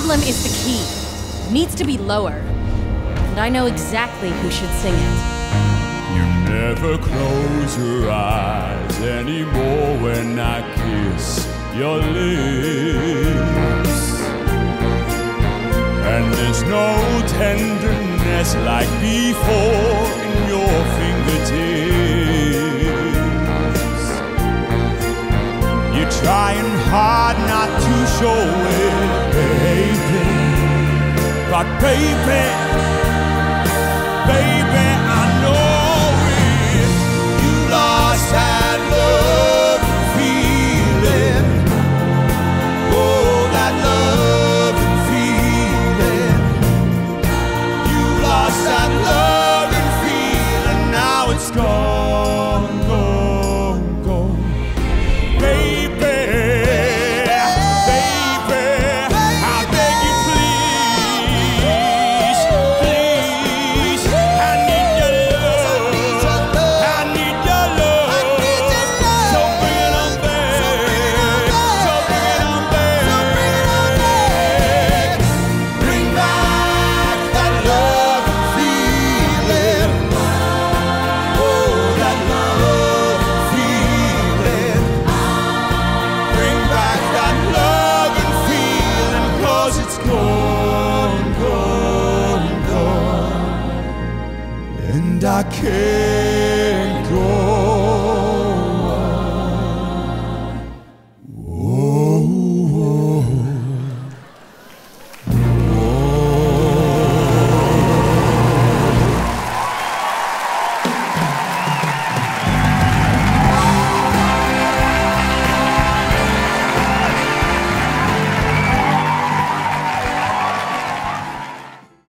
problem is the key. Needs to be lower. And I know exactly who should sing it. You never close your eyes anymore when I kiss your lips. And there's no tenderness like before in your fingertips. You're trying hard not to show it. But baby, I care.